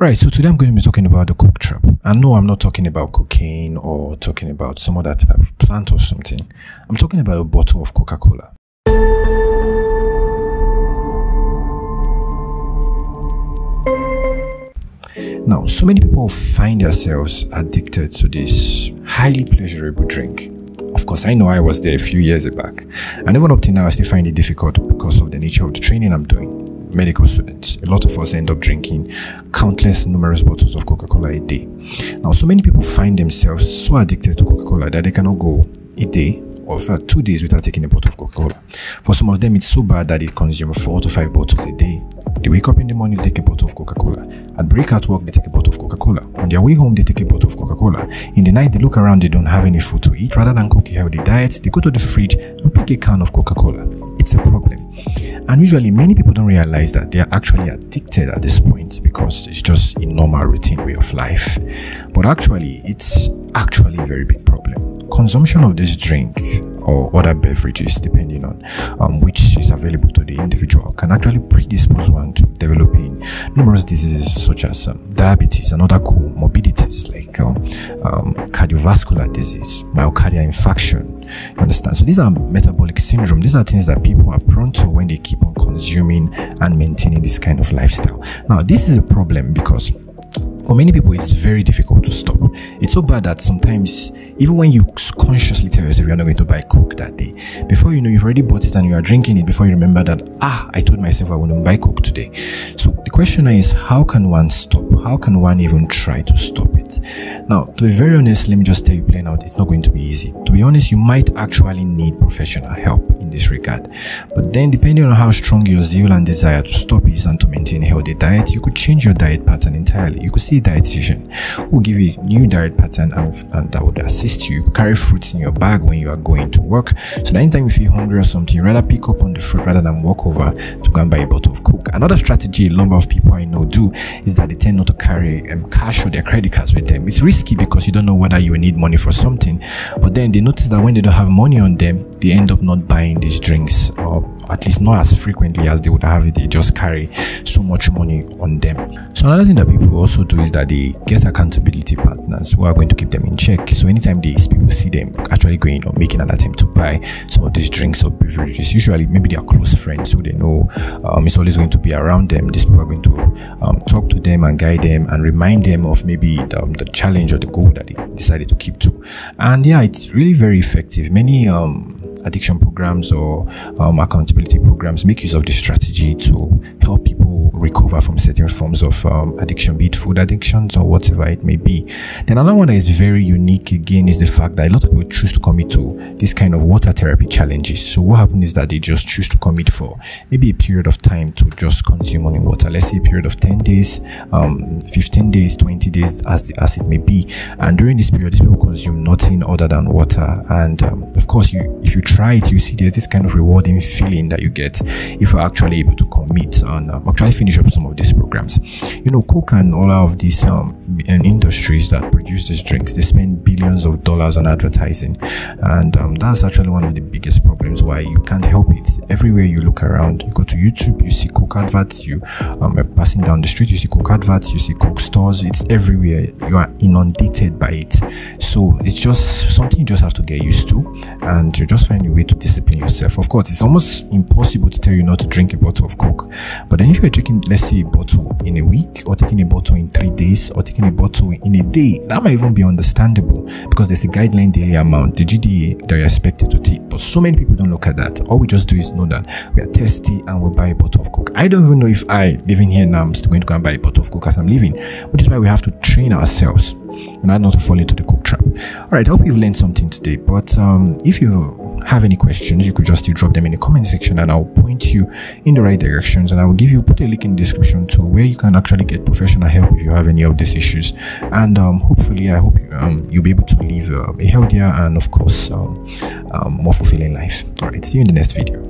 Right, so today I'm going to be talking about the coke trap. And no, I'm not talking about cocaine or talking about some other type of plant or something. I'm talking about a bottle of Coca Cola. Now, so many people find themselves addicted to this highly pleasurable drink. Of course, I know I was there a few years back, and even up to now, I still find it difficult because of the nature of the training I'm doing medical students. A lot of us end up drinking countless numerous bottles of Coca-Cola a day. Now, so many people find themselves so addicted to Coca-Cola that they cannot go a day or two days without taking a bottle of Coca-Cola. For some of them, it's so bad that they consume four to five bottles a day. They wake up in the morning, they take a bottle of Coca-Cola. At break at work, they take a bottle of Coca-Cola. On their way home, they take a bottle of Coca-Cola. In the night, they look around, they don't have any food to eat. Rather than cook a healthy diet, they go to the fridge and pick a can of Coca-Cola. It's a problem. And usually, many people don't realize that they are actually addicted at this point because it's just a normal routine way of life. But actually, it's actually a very big problem. Consumption of this drink or other beverages, depending on um, which is available to the individual, can actually predispose one to developing numerous diseases such as um, diabetes and other comorbidities like um, um, cardiovascular disease, myocardial infarction. You understand? So these are metabolic syndrome. These are things that people are prone to when they keep on consuming and maintaining this kind of lifestyle. Now, this is a problem because for many people, it's very difficult to stop. It's so bad that sometimes, even when you consciously tell yourself you're not going to buy Coke that day, before you know you've already bought it and you are drinking it before you remember that, ah, I told myself I wouldn't buy Coke today. So the question is, how can one stop? How can one even try to stop? Now, to be very honest, let me just tell you plain out, it's not going to be easy. To be honest, you might actually need professional help this regard. But then, depending on how strong your zeal and desire to stop is and to maintain a healthy diet, you could change your diet pattern entirely. You could see a dietitian who give you a new diet pattern and, and that would assist you. you carry fruits in your bag when you are going to work. So that anytime you feel hungry or something, rather pick up on the fruit rather than walk over to go and buy a bottle of Coke. Another strategy a number of people I know do is that they tend not to carry um, cash or their credit cards with them. It's risky because you don't know whether you will need money for something. But then they notice that when they don't have money on them, they end up not buying these drinks or at least not as frequently as they would have it they just carry so much money on them. So another thing that people also do is that they get accountability partners who are going to keep them in check. So anytime these people see them actually going or making an attempt to buy some of these drinks or beverages usually maybe they are close friends who they know um, it's always going to be around them. These people are going to um, talk to them and guide them and remind them of maybe the, um, the, challenge or the goal that they decided to keep to. And yeah it's really very effective. Many um addiction programs or um, accountability programs make use of this strategy to help people recover from certain forms of um, addiction, be it food addictions or whatever it may be. Then another one that is very unique again is the fact that a lot of people choose to commit to this kind of water therapy challenges. So what happens is that they just choose to commit for maybe a period of time to just consume only water. Let's say a period of 10 days, um, 15 days, 20 days, as, the, as it may be. And during this period, these people consume nothing other than water. And um, of course, you if you try it, you see there's this kind of rewarding feeling that you get if you're actually able to commit and um, actually finish up some of these programs. You know, Coke and all of these um, industries that produce these drinks, they spend billions of dollars on advertising, and um, that's actually one of the biggest problems why you can't help it. Everywhere you look around, you go to YouTube, you see Coke adverts. You um, are passing down the street, you see Coke adverts, you see Coke stores. It's everywhere. You are inundated by it. So it's just something you just have to get used to, and you just find a way to discipline yourself. Of course, it's almost impossible to tell you not to drink a bottle of Coke, but then if you're drinking, let's say, a bottle in a week, or taking a bottle in three days, or taking a bottle in a day, that might even be understandable because there's a guideline daily amount, the GDA that you're expected to take. But so many people don't look at that. All we just do is know that we are thirsty and we buy a bottle of Coke. I don't even know if I, living here now, I'm still going to go and buy a bottle of Coke as I'm leaving, which is why we have to train ourselves and not to fall into the Coke trap. All right, I hope you've learned something today. But um, if you have any questions, you could just drop them in the comment section and I'll point you in the right directions and I will give you put a link in the description to where you can actually get professional help if you have any of these issues. And um, hopefully, I hope um, you'll be able to live uh, a healthier and, of course, um, um, more fulfilling life. All right, see you in the next video.